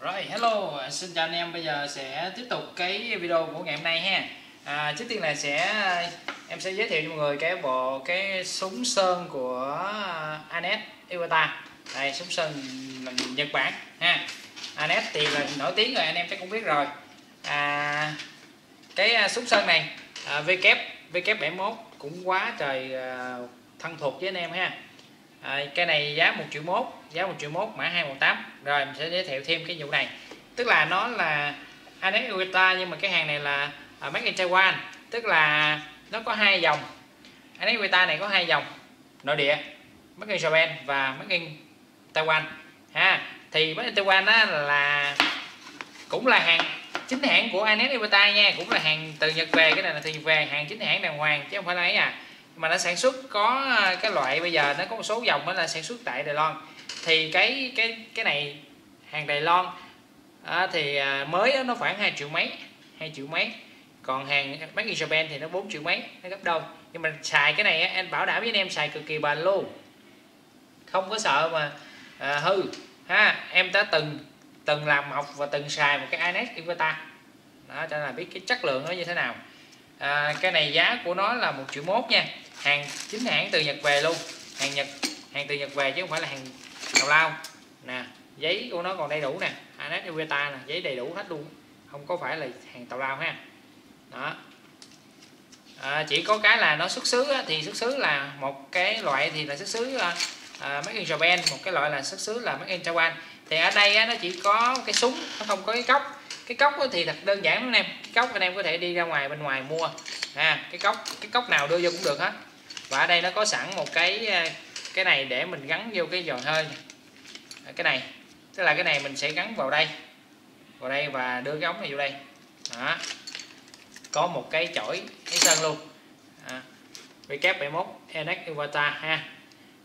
Rồi, hello, xin chào anh em. Bây giờ sẽ tiếp tục cái video của ngày hôm nay ha. À, trước tiên là sẽ em sẽ giới thiệu cho mọi người cái bộ cái súng sơn của Anet Iwata. Đây, súng sơn là Nhật Bản ha. Anet thì là nổi tiếng rồi anh em chắc cũng biết rồi. À, cái à, súng sơn này à, VK VK71 cũng quá trời à, thân thuộc với anh em ha. À, cái này giá 1 triệu mốt giá 1 triệu mốt mã 218 rồi mình sẽ giới thiệu thêm cái vụ này. Tức là nó là Anex Ueta nhưng mà cái hàng này là uh, Made in Taiwan. Tức là nó có hai dòng. Anex Ueta này có hai dòng. Nội địa Made in Japan và Made in Taiwan. Ha thì Made in Taiwan đó là cũng là hàng chính hãng của Anex Ueta nha. Cũng là hàng từ Nhật về cái này là từ Nhật về hàng chính hãng đàng hoàng chứ không phải là ấy à. Mà nó sản xuất có à, cái loại bây giờ nó có một số dòng đó là sản xuất tại Đài Loan thì cái cái cái này hàng Đài Loan à, thì à, mới đó, nó khoảng 2 triệu mấy 2 triệu mấy. Còn hàng Made in Japan thì nó 4 triệu mấy nó gấp đôi. Nhưng mà xài cái này anh bảo đảm với anh em xài cực kỳ bền luôn. Không có sợ mà à, hư. Ha em đã từng từng làm mộc và từng xài một cái Inex Invita đó cho nên là biết cái chất lượng nó như thế nào. À, cái này giá của nó là một triệu mốt nha. Hàng chính hãng từ Nhật về luôn. Hàng Nhật hàng từ Nhật về chứ không phải là hàng tào lao. Nè giấy của nó còn đầy đủ nè. Anet Uveta nè giấy đầy đủ hết luôn. Không có phải là hàng tào lao ha. Đó. À, chỉ có cái là nó xuất xứ á, thì xuất xứ là một cái loại thì là xuất xứ à, à Made in Japan. Một cái loại là xuất xứ là Made in Taiwan. Thì ở đây á, nó chỉ có cái súng nó không có cái cốc. Cái cốc thì thật đơn giản anh em. Cái cốc anh em có thể đi ra ngoài bên ngoài mua. À, cái cốc cái cốc nào đưa vô cũng được hết. Và ở đây nó có sẵn một cái à, cái này để mình gắn vô cái giò hơi. Cái này tức là cái này mình sẽ gắn vào đây. Vào đây và đưa cái ống này vô đây. Đó. Có một cái chổi cái sơn luôn. À, VK71 Enex Iwata ha.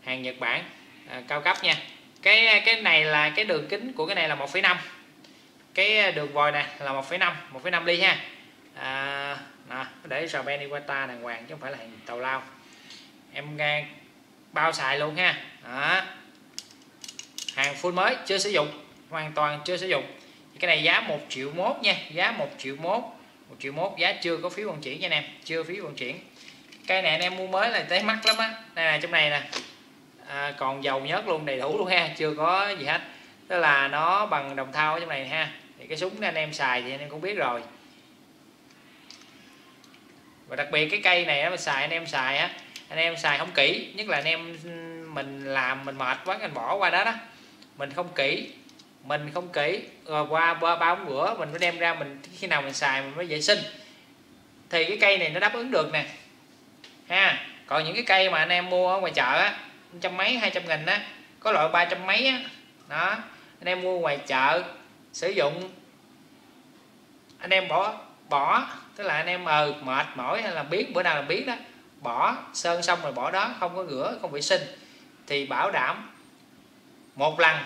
Hàng Nhật Bản à, cao cấp nha. Cái cái này là cái đường kính của cái này là 1,5 cái đường vòi này là 1,5 1,5 ly ha. À, nè, để sò Ben Iwata đàng hoàng chứ không phải là hàng tàu lao. Em bao xài luôn ha. Đó. hàng full mới chưa sử dụng. Hoàn toàn chưa sử dụng. Cái này giá 1 triệu mốt nha giá 1 triệu mốt. 1 triệu mốt giá chưa có phí vận chuyển nha anh em chưa phí vận chuyển. Cây này anh em mua mới là thấy mắc lắm á. Đây là trong này nè. À, còn dầu nhớt luôn đầy đủ luôn ha chưa có gì hết. Tức là nó bằng đồng thau ở trong này ha. Thì cái súng anh em xài thì anh em cũng biết rồi. Và đặc biệt cái cây này mà xài anh em xài á anh em xài không kỹ, nhất là anh em mình làm, mình mệt quá, mình bỏ qua đó đó. Mình không kỹ, mình không kỹ, rồi qua ba ba bữa mình mới đem ra mình, khi nào mình xài mình mới vệ sinh. Thì cái cây này nó đáp ứng được nè, ha. Còn những cái cây mà anh em mua ở ngoài chợ á, trăm mấy, hai trăm nghìn á, có loại ba trăm mấy á, đó. Anh em mua ngoài chợ, sử dụng. Anh em bỏ bỏ, tức là anh em ờ mệt mỏi hay là biết bữa nào là biết đó bỏ sơn xong rồi bỏ đó, không có rửa, không vệ sinh, thì bảo đảm một lần.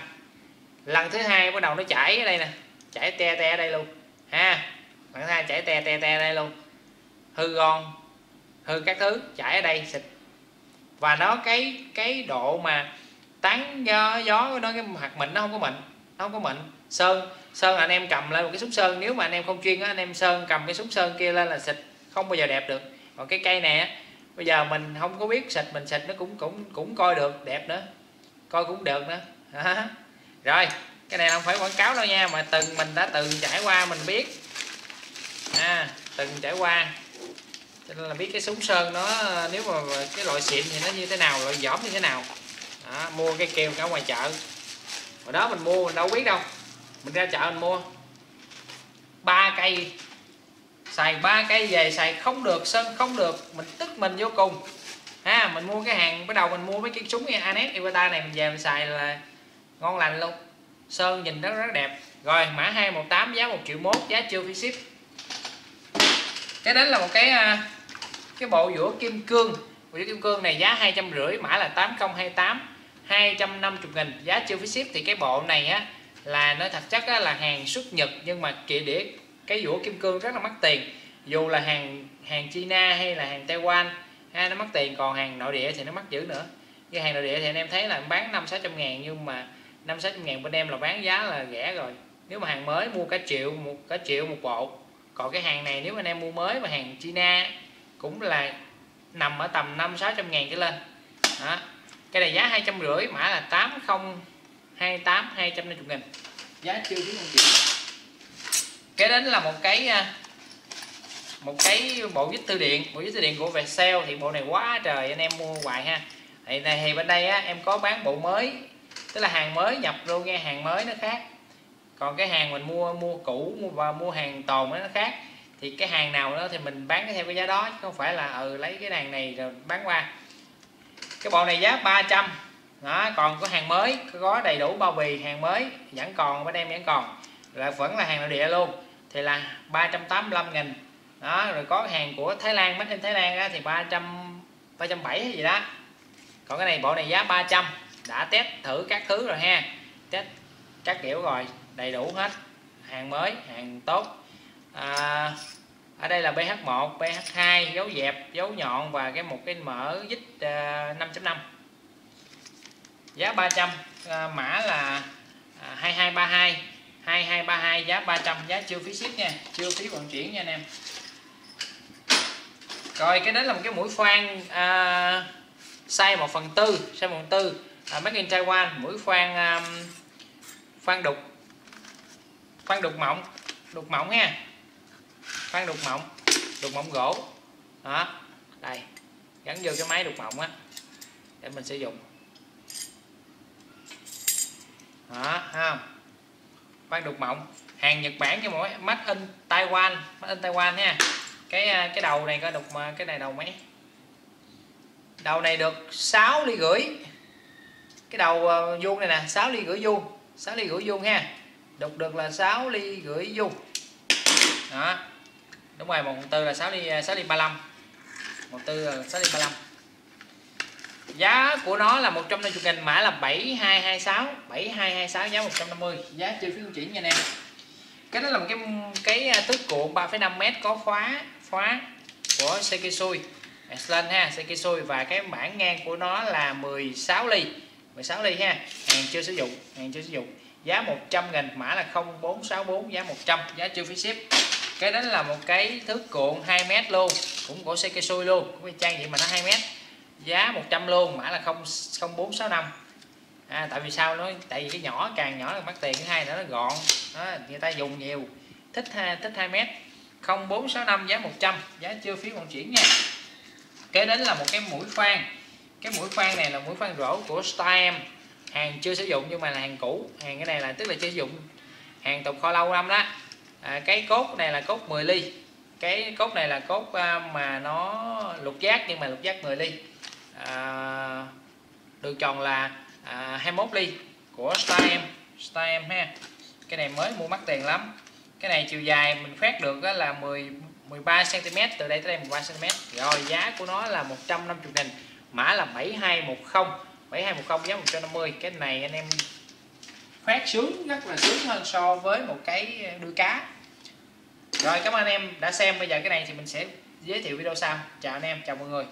Lần thứ hai bắt đầu nó chảy ở đây nè, chảy te te ở đây luôn, ha. Lần thứ hai chảy te te te ở đây luôn. Hư gòn, hư các thứ, chảy ở đây, xịt. Và nó cái cái độ mà tán gió gió nó, cái hạt mịn nó không có mịn, nó không có mịn. Sơn sơn anh em cầm lên một cái súng sơn, nếu mà anh em không chuyên á, anh em sơn cầm cái súng sơn kia lên là xịt, không bao giờ đẹp được. Còn cái cây này á bây giờ mình không có biết xịt mình xịt nó cũng cũng cũng coi được đẹp nữa. Coi cũng được nữa. Rồi cái này không phải quảng cáo đâu nha mà từng mình đã từng trải qua mình biết. À, từng trải qua. Cho nên là biết cái súng sơn nó nếu mà cái loại xịn thì nó như thế nào loại giỏm như thế nào. Đó, mua cái keo cả ngoài chợ. Hồi đó mình mua mình đâu biết đâu. Mình ra chợ mình mua. Ba cây xài ba cây về xài không được sơn không được mình tức mình vô cùng. Ha mình mua cái hàng bắt đầu mình mua mấy cái súng Anet Iwata này mình về mình xài là ngon lành luôn. Sơn nhìn rất rất đẹp. Rồi mã 218 giá 1 triệu mốt giá chưa phí ship. Cái đến là một cái à, cái bộ dũa kim cương. Bộ dũa kim cương này giá hai trăm rưỡi mã là 8028 250 nghìn giá chưa phí ship. Thì cái bộ này á là nó thật chất á, là hàng xuất Nhật nhưng mà kỳ đĩa cái dũa kim cương rất là mắc tiền. Dù là hàng hàng China hay là hàng Taiwan, ha, nó mắc tiền, còn hàng nội địa thì nó mắc dữ nữa. Cái hàng nội địa thì anh em thấy là bán năm sáu trăm ngàn, nhưng mà năm sáu trăm ngàn bên em là bán giá là rẻ rồi. Nếu mà hàng mới mua cả triệu, một, cả triệu một bộ. Còn cái hàng này nếu anh em mua mới mà hàng China cũng là nằm ở tầm năm sáu trăm ngàn trở lên. Đó. cái này giá hai trăm rưỡi, mã là tám không hai tám hai trăm năm mươi nghìn. Giá chưa phí vận chuyển cái đến là một cái à, một cái bộ vít thư điện bộ vít thư điện của Vietcell thì bộ này quá trời anh em mua hoài ha. Thì này thì bên đây á, em có bán bộ mới tức là hàng mới nhập luôn nghe hàng mới nó khác. Còn cái hàng mình mua mua cũ mua và mua hàng tồn nó khác. Thì cái hàng nào đó thì mình bán theo cái giá đó chứ không phải là ừ lấy cái hàng này rồi bán qua. Cái bộ này giá 300 đó còn có hàng mới có đầy đủ bao bì hàng mới vẫn còn bên em vẫn còn. Là vẫn là hàng nội địa luôn thì là 385 nghìn. Đó rồi có hàng của Thái Lan mấy in Thái Lan á, thì 300 370 hay gì đó. Còn cái này bộ này giá 300 đã test thử các thứ rồi ha. Test các kiểu rồi đầy đủ hết. Hàng mới hàng tốt. À, ở đây là BH1 BH2 dấu dẹp dấu nhọn và cái một cái mở dít 5.5 à, giá 300 à, mã là à, 2232 2232 giá 300 giá chưa phí ship nha chưa phí vận chuyển nha anh em. Rồi cái đó là một cái mũi khoan à, size 1 phần tư size 1 phần tư à, Made in Taiwan mũi khoan à, khoan đục khoan đục mỏng đục mỏng nha khoan đục mỏng đục mỏng gỗ đó đây gắn vô cái máy đục mỏng á để mình sử dụng đó không? Ban đục mộng hàng Nhật Bản cho mỗi mắt in Taiwan mắt in Taiwan nha. Cái à, cái đầu này có đục mà cái này đầu mấy? Đầu này được 6 ly rưỡi cái đầu à, vuông này nè 6 ly rưỡi vuông 6 ly rưỡi vuông ha. Đục được là 6 ly rưỡi vuông. Đó. Đúng rồi một tư là 6 ly à, 6 ly 35 một tư là 6 ly 35 giá của nó là 150 nghìn mã là 7226 7226 giá 150 giá chi phí chuyển nha anh em cái đó là một cái cái à, tước cuộn 3,5 m có khóa khóa của Sekisui. Lên ha Sekisui. Và cái bản ngang của nó là 16 ly 16 ly ha. Hàng chưa sử dụng hàng chưa sử dụng. Giá 100 nghìn mã là 0464 giá 100 giá chưa phí ship. Cái đó là một cái thước cuộn 2m luôn cũng của Sekisui luôn. Cũng trang vậy mà nó 2m giá 100 luôn mã là 0465 à, tại vì sao nó tại vì cái nhỏ càng nhỏ là mất tiền thứ hai nữa nó gọn. Đó, người ta dùng nhiều thích thích 2 mét. 0465 giá 100 giá chưa phí vận chuyển nha. Kế đến là một cái mũi khoan. Cái mũi khoan này là mũi khoan rổ của Stem hàng chưa sử dụng nhưng mà là hàng cũ. Hàng cái này là tức là chưa sử dụng hàng tồn kho lâu năm đó. À, cái cốt này là cốt 10 ly. Cái cốt này là cốt à, mà nó lục giác nhưng mà lục giác 10 ly à, đường tròn là à, 21 ly của Stem Stem ha. Cái này mới mua mắc tiền lắm. Cái này chiều dài mình phát được là 10 13 cm từ đây tới đây 13 cm rồi giá của nó là 150 nghìn. Mã là 7210 7210 giá 150 cái này anh em phát sướng rất là sướng hơn so với một cái đuôi cá. Rồi cảm ơn anh em đã xem. Bây giờ cái này thì mình sẽ giới thiệu video sau. Chào anh em chào mọi người.